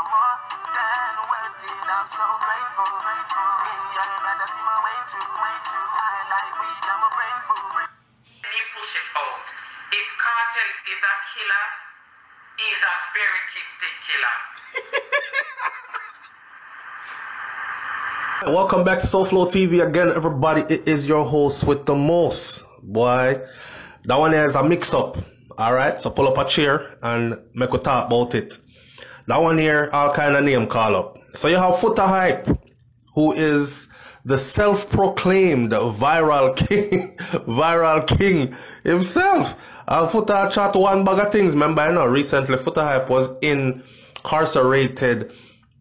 more than worth. I'm so grateful. In your eyes, I see my way through. I like weed, I'm a brain food. Let me push it out. If Kartel is a killer, he's a very gifted killer. Welcome back to SoFlo TV again, everybody. It is your host with the most. Boy, that one is a mix up. Alright, so pull up a chair and make a talk about it. That one here, all kind of name call up. So you have Foota Hype, who is the self-proclaimed viral king, viral king himself. And Foota chat one bag of things. Remember, you know, recently Foota Hype was incarcerated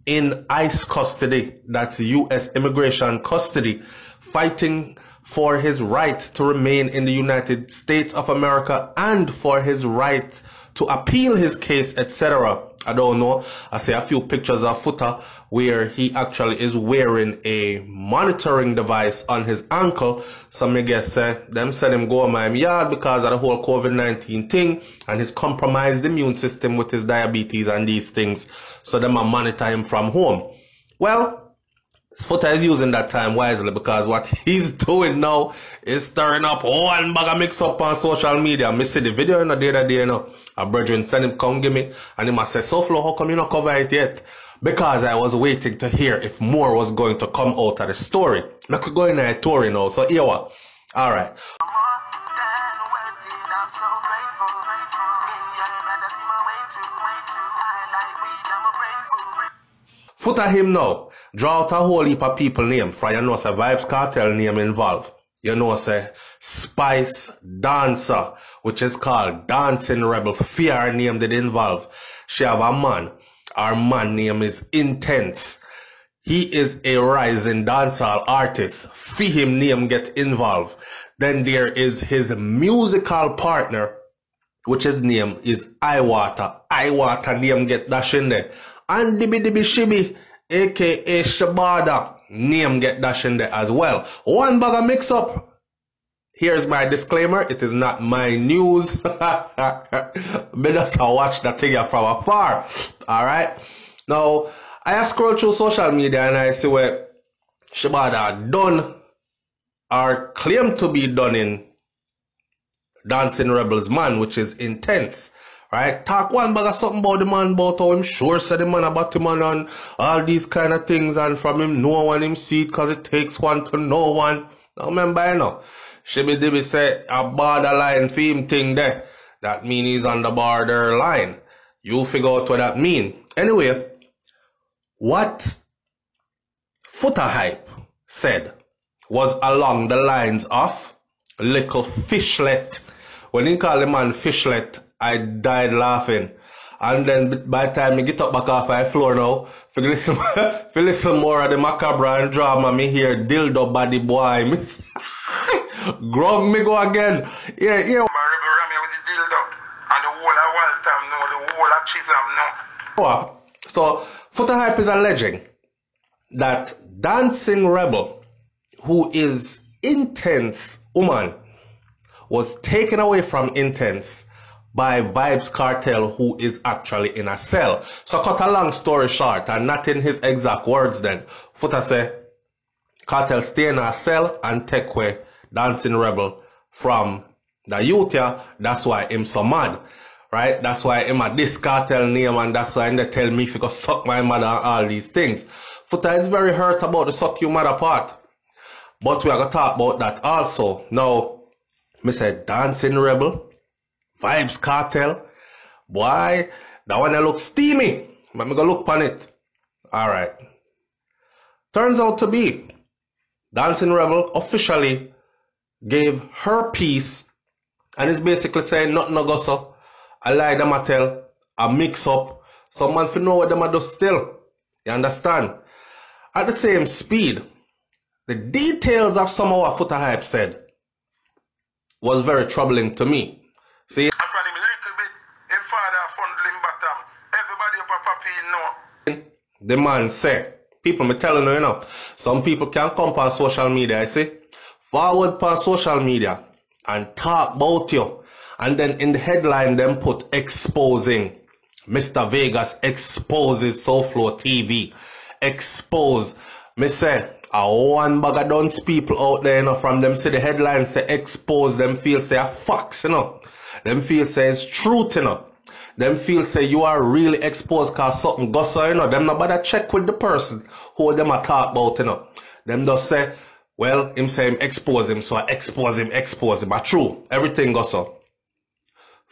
in ICE custody, that's U.S. immigration custody, fighting for his right to remain in the United States of America and for his right to appeal his case, etc. I don't know. I see a few pictures of Foota where he actually is wearing a monitoring device on his ankle. Some me guess uh, them said him go on my yard because of the whole COVID-19 thing and his compromised immune system with his diabetes and these things. So them a monitor him from home. Well, Foota is using that time wisely because what he's doing now is stirring up one bag of mix up on social media. Me see the video in the other day, you. A brethren send him come give me and he must say, So Flo, how come you not cover it yet? Because I was waiting to hear if more was going to come out of the story. I could go in a story now, so here what? Alright. Foota him now. Draw out a whole heap of people name. For you know say Vybz Kartel name involved. You know say Spice Dancer, which is called Dancing Rebel. Fear name did involve. She have a man. Our man name is Intense. He is a rising dancehall artist. Fee him name get involved. Then there is his musical partner, which his name is Iwater. Iwater name get dash in there. And Dibby Shibby, aka Shabada, name get dash in there as well. One bag of mix up. Here's my disclaimer. It is not my news. Me just watch that thing from afar. Alright? Now, I scroll through social media and I see where Shabada done or claimed to be done in Dancing Rebels Man, which is intense. Right? Talk one bag of something about the man, about how him sure said the man about the man and all these kind of things and from him no one him see it cause it takes one to know one. Now remember you know. Shibby Dibby say a borderline theme thing there. That mean he's on the borderline. You figure out what that mean. Anyway, what Foota Hype said was along the lines of little fishlet. When he called the man fishlet, I died laughing. And then by the time I get up back off my floor now, for listen, for listen more of the macabre and drama, me hear dildo body boy. Me Grog me go again. Here, here. My rebel with the dildo and the whole of Waltham no, the whole of Chisholm no. So, Foota Hype is alleging that Dancing Rebel, who is Intense Woman, was taken away from Intense by Vybz Kartel, who is actually in a cell. So, cut a long story short, and not in his exact words then, Foota say, Kartel stay in a cell and take away Dancing Rebel from the youth. That's why him so mad. Right? That's why him a this Kartel name and that's why they tell me if you go suck my mother and all these things. Foota is very hurt about the suck you mother part. But we are gonna talk about that also. Now, me Dancing Rebel, Vybz Kartel, boy, that one that look steamy. Let me go look on it. Alright. Turns out to be Dancing Rebel officially gave her piece and is basically saying nothing no go. I lie them a tell, a mix up. Some man fi know what them a do still. You understand? At the same speed, the details of some of what Foota Hype said was very troubling to me. See, And from him little bit, him father fondling bottom. Everybody up a papi know. the man say, people me telling you, you know, some people can come on social media, I see, forward on social media and talk about you. And then in the headline, them put exposing Mr. Vegas exposes SoFlo TV. Expose. Me say, a one bag of dunce people out there, you know, from them see the headlines say expose, them feel say a facts, you know. Them feel say it's truth, you know. Them feel say you are really exposed cause something goes so, you know. Them not check with the person who them a talk about, you know. Them just say, well, him say him expose him, so I expose him, expose him. But true, everything goes so.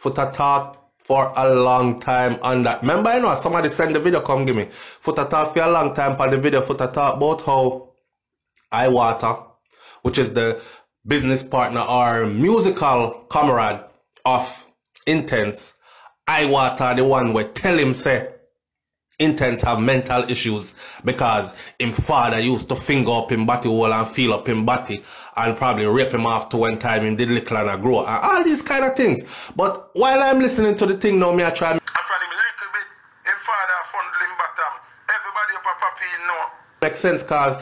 Foota talk for a long time on that. Remember, you know, somebody send the video, come give me. Foota talk for a long time on the video. Foota talk about how iWater, which is the business partner or musical comrade of Intense, iWater, the one where tell him say Intense have mental issues because him father used to finger up him body hole and feel up him body and probably rape him after one time him did little and grow and all these kind of things. But while I'm listening to the thing now, me I try And from him little bit, him father fondle him bottom. Everybody up a papi know. make sense cause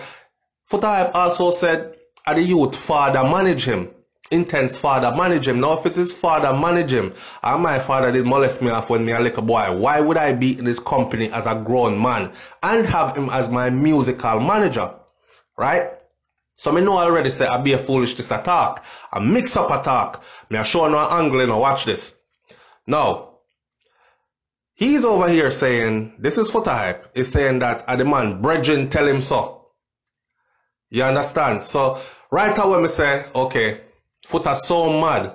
Foota Hype also said at the youth father manage him. Intense father manage him. Now his father manage him, and my father did molest me off when me a little boy, why would I be in this company as a grown man and have him as my musical manager? Right? So me know already say I be a foolish this attack. A mix up attack. Me a show no angle, you know, watch this. Now, he's over here saying, this is Hype, is saying that a the man, tell him so. You understand? So, right away me say, okay, Foota so mad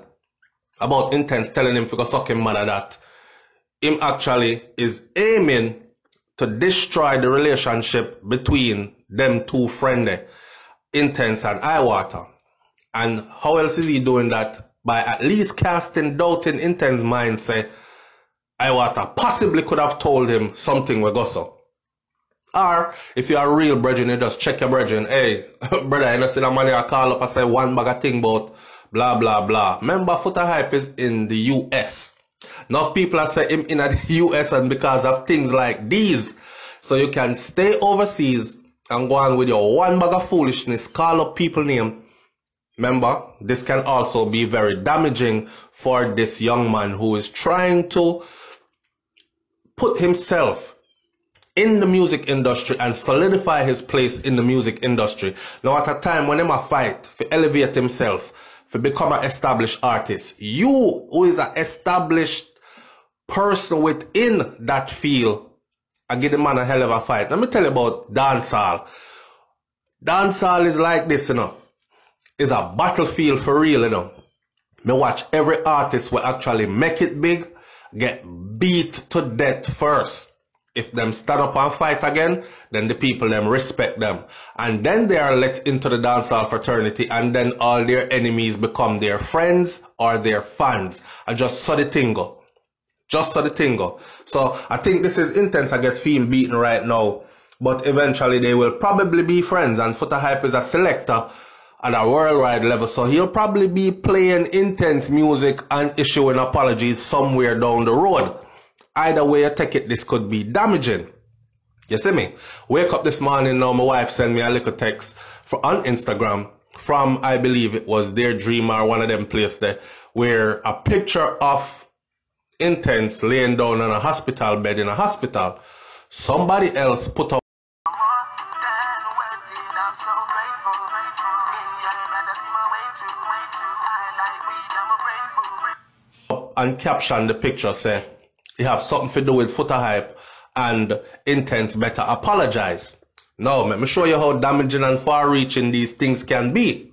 about Intense telling him go suck him mother that him actually is aiming to destroy the relationship between them two friendly, Intense and iWater. And how else is he doing that? By at least casting doubt in Intense mind, say, iWater possibly could have told him something we go. Or if you are real brethren, you just check your brethren. Hey, brother, you know, see that man here call up and say one bag of thing about blah blah blah. Remember, Foota Hype is in the US. Now people are saying him in the US and because of things like these. So you can stay overseas and go on with your one bag of foolishness, call up people name. Remember, this can also be very damaging for this young man who is trying to put himself in the music industry and solidify his place in the music industry. Now at a time when him a fight to elevate himself, to become an established artist, you who is an established person within that field, I give the man a hell of a fight. Let me tell you about dancehall. Dancehall is like this, you know. It's a battlefield for real, you know. Me watch every artist will actually make it big, get beat to death first. If them stand up and fight again, then the people them respect them. And then they are let into the dancehall fraternity and then all their enemies become their friends or their fans. I just saw the tingle. Just saw the tingle. So I think this is intense. I get Fiend beaten right now. But eventually they will probably be friends and Foota Hype is a selector at a worldwide level. So he'll probably be playing intense music and issuing apologies somewhere down the road. Either way you take it, this could be damaging. You see me? Wake up this morning now, my wife sent me a little text for, on Instagram from, I believe it was their dream or one of them place there, where a picture of Intense laying down on a hospital bed in a hospital. Somebody else put up and caption the picture say you have something to do with Foota Hype and intense better apologize. No, let me show you how damaging and far reaching these things can be.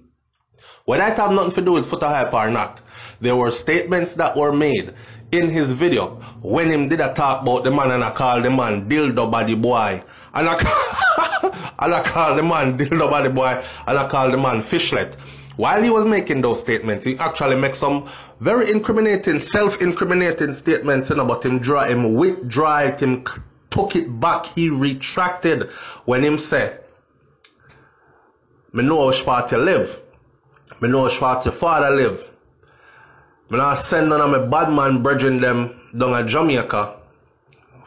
Whether it have nothing to do with Foota Hype or not, there were statements that were made in his video when him did a talk about the man and I call the man dildo body boy and I, and I call the man dildo body boy and I call the man fishlet. While he was making those statements, he actually made some very incriminating, self-incriminating statements, you know, but him draw him withdraw it, him took it back, he retracted when him said, Me know which part you live. Me know which part your father live. Me not send none of my bad man brethren them down at Jamaica.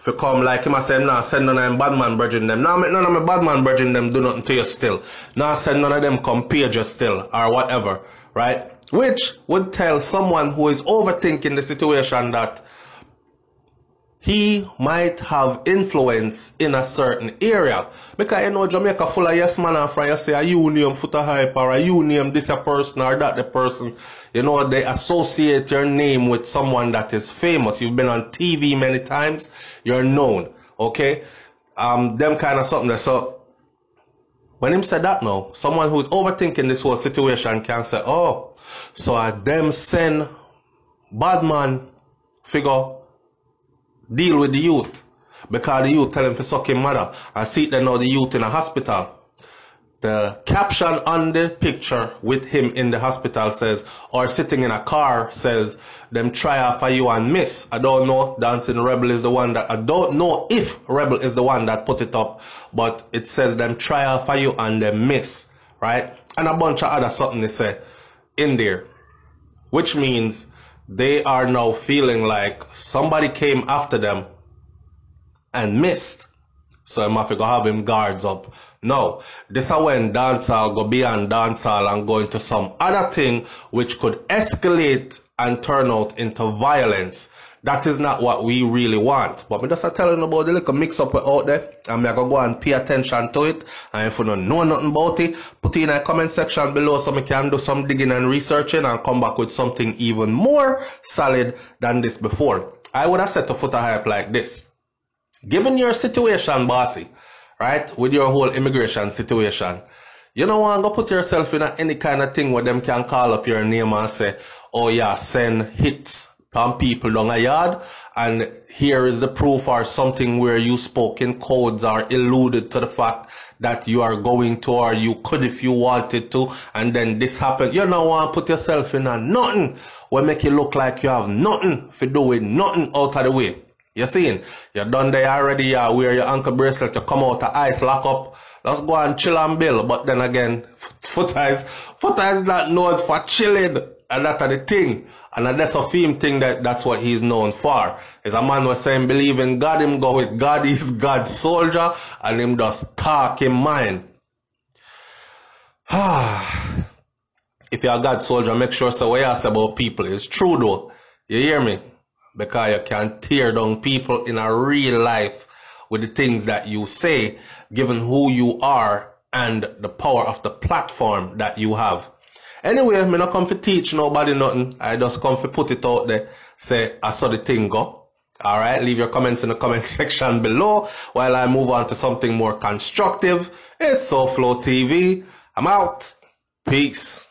If you come like him, I say, nah, send none of them bad man brethren them. Nah, make none of my bad man brethren them do nothing to you still. Nah, send none of them come page you still, or whatever, right? Which would tell someone who is overthinking the situation that he might have influence in a certain area. Because you know Jamaica full of yes man and from you say a you name Foota Hype or a you name this a person or that the person. You know, they associate your name with someone that is famous. You've been on TV many times, you're known. Okay? Um, them kind of something so when him said that now, someone who's overthinking this whole situation can say, Oh, so I them send bad man figure deal with the youth because the youth tell him to suck him mother and see them now the youth in a hospital. The caption on the picture with him in the hospital says, or sitting in a car says, them try for you and miss. I don't know. Dancing Rebel is the one that, I don't know if Rebel is the one that put it up, but it says them try for you and them miss, right? And a bunch of other something they say in there, which means they are now feeling like somebody came after them and missed. So I'm have to have him guards up. No, this is when dancehall go beyond dancehall and go into some other thing which could escalate and turn out into violence. That is not what we really want. But me just a telling about the little mix up out there and me I go go and pay attention to it. And if you don't know nothing about it, put it in a comment section below so me can do some digging and researching and come back with something even more solid than this before. I would have set a Foota Hype like this. Given your situation, bossy, right, with your whole immigration situation, you don't want to put yourself in any kind of thing where them can call up your name and say, oh yeah, send hits from people down a yard and here is the proof or something where you spoke in codes or alluded to the fact that you are going to or you could if you wanted to and then this happened. You don't want put yourself in a nothing will make you look like you have nothing for doing nothing out of the way. You seeing? You're done there already, you wear your ankle bracelet, you come out of ice lock up. Let's go and chill and bill. But then again, foot eyes, foot eyes not known for chilling. And that's the thing. And that's a theme thing that that's what he's known for. Is a man was saying believe in God, him go with God, he's God's soldier, and him just talk in mind. if you're a God soldier, make sure so what you say about people is true though. You hear me? Because you can tear down people in a real life with the things that you say, given who you are and the power of the platform that you have. Anyway, me not come to teach nobody nothing. I just come to put it out there. Say, I saw the thing go. Alright, leave your comments in the comment section below while I move on to something more constructive. It's SoFlo TV. I'm out. Peace.